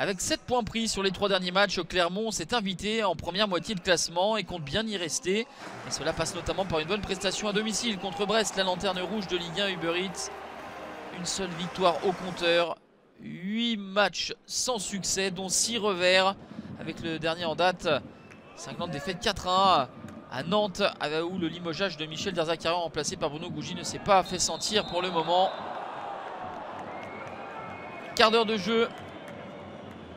Avec 7 points pris sur les 3 derniers matchs, Clermont s'est invité en première moitié de classement et compte bien y rester. Cela passe notamment par une bonne prestation à domicile contre Brest, la lanterne rouge de Ligue 1 Uber Eats. Une seule victoire au compteur, 8 matchs sans succès, dont 6 revers, avec le dernier en date, 50 défaites 4-1 à Nantes, où le limogeage de Michel Derzakarian remplacé par Bruno Gougy ne s'est pas fait sentir pour le moment. Quart d'heure de jeu,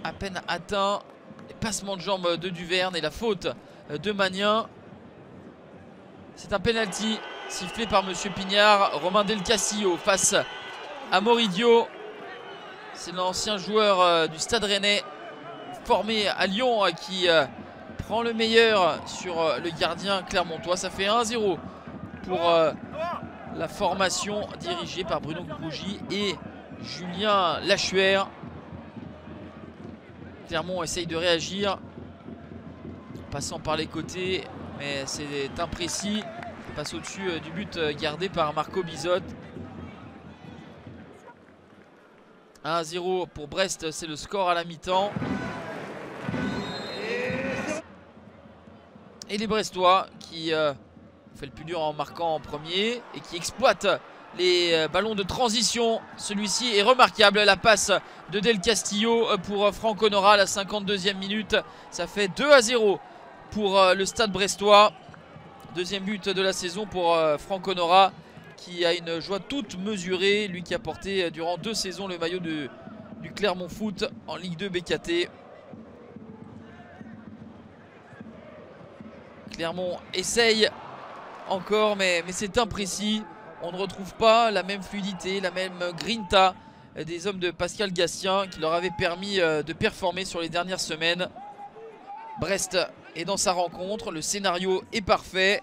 à peine atteint. Les passements de jambes de Duverne et la faute de Magnin. C'est un penalty sifflé par Monsieur Pignard. Romain Del Castillo face à Moridio. C'est l'ancien joueur euh, du Stade Rennais formé à Lyon euh, qui euh, prend le meilleur sur le gardien clermontois. Ça fait 1-0 pour la formation dirigée par Bruno Gougy et Julien Lachuer. Clermont essaye de réagir. Passant par les côtés. Mais c'est imprécis. Passe au-dessus euh, du but euh, gardé par Marco Bizot. 1-0 pour Brest, c'est le score à la mi-temps. Et les Brestois qui euh, fait le plus dur en marquant en premier et qui exploitent les euh, ballons de transition. Celui-ci est remarquable. La passe de Del Castillo euh, pour euh, Franck Honora à la 52e minute. Ça fait 2 à 0 pour le stade brestois. Deuxième but de la saison pour Franck Honora qui a une joie toute mesurée. Lui qui a porté durant deux saisons le maillot du Clermont Foot en Ligue 2 BKT. Clermont essaye encore mais c'est imprécis on ne retrouve pas la même fluidité, la même grinta des hommes de Pascal Gastien qui leur avait permis euh, de performer sur les dernières semaines. Brest est dans sa rencontre, le scénario est parfait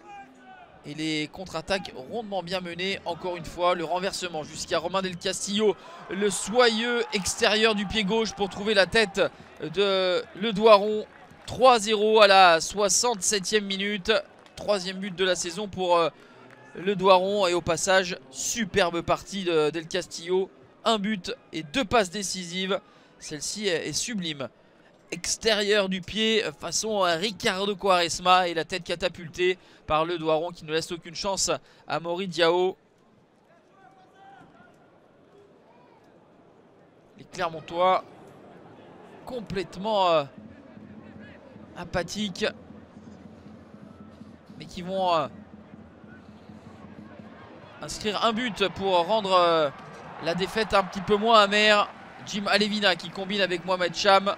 et les contre-attaques rondement bien menées. Encore une fois, le renversement jusqu'à Romain Del Castillo, le soyeux extérieur du pied gauche pour trouver la tête de Le Doiron. 3-0 à la 67e minute. Troisième but de la saison pour euh, le Doiron. Et au passage, superbe partie de Del Castillo. Un but et deux passes décisives. Celle-ci est sublime. Extérieur du pied façon Ricardo Quaresma et la tête catapultée par le Doiron qui ne laisse aucune chance à Maury Diao. Les Clermontois complètement euh, apathiques mais qui vont euh, inscrire un but pour rendre euh, la défaite un petit peu moins amère. Jim Alevina qui combine avec Mohamed Cham.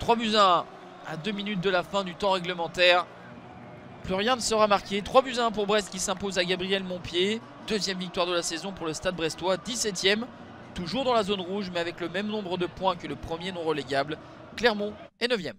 3 buts 1 à 2 minutes de la fin du temps réglementaire. Plus rien ne sera marqué. 3 buts 1 pour Brest qui s'impose à Gabriel Montpied. Deuxième victoire de la saison pour le Stade Brestois. 17ème. Toujours dans la zone rouge mais avec le même nombre de points que le premier non relégable. Clermont est 9ème.